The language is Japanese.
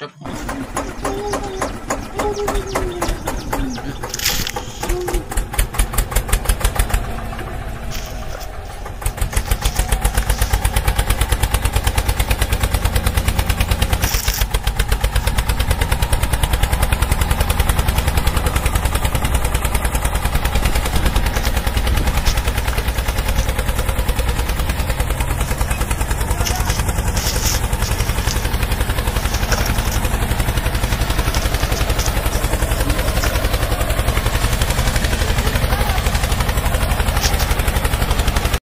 うん